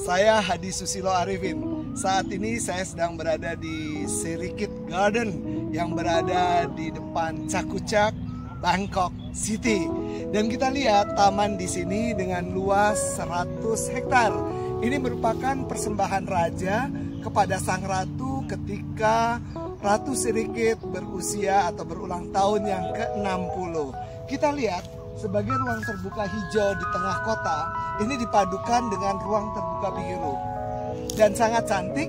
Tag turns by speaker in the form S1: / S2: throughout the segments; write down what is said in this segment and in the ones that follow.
S1: Saya Hadi Susilo Arifin. Saat ini saya sedang berada di Serikit Garden yang berada di depan Cakucak, Bangkok City. Dan kita lihat taman di sini dengan luas 100 hektar. Ini merupakan persembahan raja kepada sang ratu ketika Ratu Sirikit berusia atau berulang tahun yang ke-60. Kita lihat sebagai ruang terbuka hijau di tengah kota, ini dipadukan dengan ruang terbuka biru. Dan sangat cantik,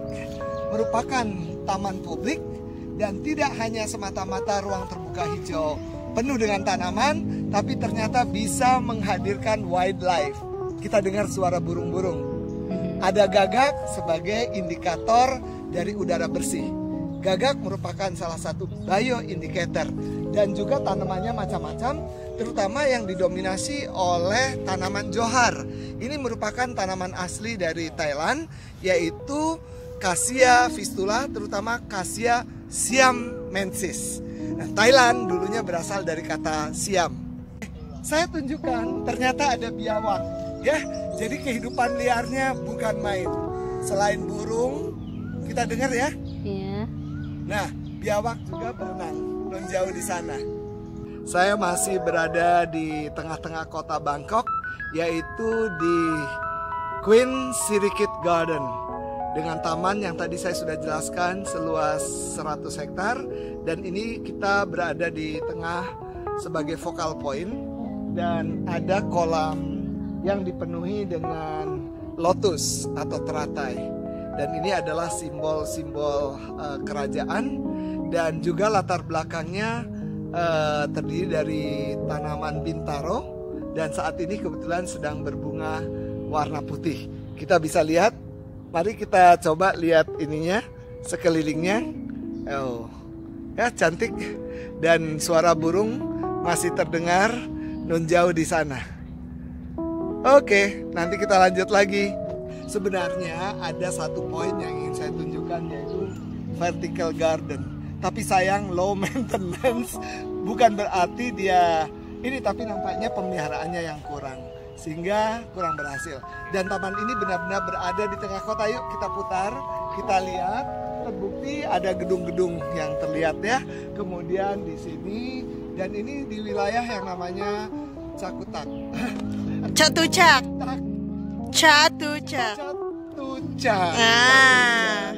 S1: merupakan taman publik dan tidak hanya semata-mata ruang terbuka hijau penuh dengan tanaman, tapi ternyata bisa menghadirkan wildlife. Kita dengar suara burung-burung. Ada gagak sebagai indikator dari udara bersih Gagak merupakan salah satu bioindicator dan juga tanamannya macam-macam, terutama yang didominasi oleh tanaman johar. Ini merupakan tanaman asli dari Thailand, yaitu Cassia fistula, terutama Cassia siamensis. Nah, Thailand dulunya berasal dari kata siam. Saya tunjukkan, ternyata ada biawak. Ya, jadi kehidupan liarnya bukan main. Selain burung, kita dengar ya.
S2: Iya.
S1: Nah, biawak juga berenang non jauh di sana. Saya masih berada di tengah-tengah kota Bangkok, yaitu di Queen Sirikit Garden dengan taman yang tadi saya sudah jelaskan seluas 100 hektar dan ini kita berada di tengah sebagai focal point dan ada kolam yang dipenuhi dengan lotus atau teratai dan ini adalah simbol-simbol uh, kerajaan dan juga latar belakangnya uh, terdiri dari tanaman bintaro dan saat ini kebetulan sedang berbunga warna putih. Kita bisa lihat, mari kita coba lihat ininya sekelilingnya. Oh, ya cantik dan suara burung masih terdengar non jauh di sana. Oke, nanti kita lanjut lagi sebenarnya ada satu poin yang ingin saya tunjukkan yaitu vertical garden. Tapi sayang low maintenance bukan berarti dia ini tapi nampaknya pemeliharaannya yang kurang sehingga kurang berhasil. Dan taman ini benar-benar berada di tengah kota. Yuk kita putar, kita lihat. Terbukti ada gedung-gedung yang terlihat ya. Kemudian di sini dan ini di wilayah yang namanya Cakutak.
S2: Catucak. Catucak.
S1: Catucak.
S2: Ah.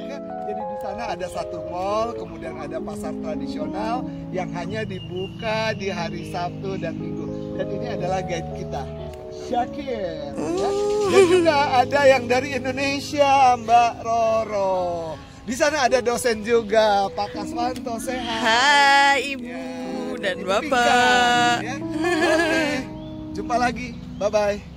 S1: Jadi di sana ada satu mall, kemudian ada pasar tradisional yang hanya dibuka di hari Sabtu dan Minggu. Dan ini adalah guide kita, Syakir. Ya. Dan juga ada yang dari Indonesia, Mbak Roro. Di sana ada dosen juga, Pak Kaswanto sehat.
S2: Hai Ibu
S1: Ya,
S2: dan Bapak.
S1: Pingkan, ya. Oke, jumpa lagi. Bye bye.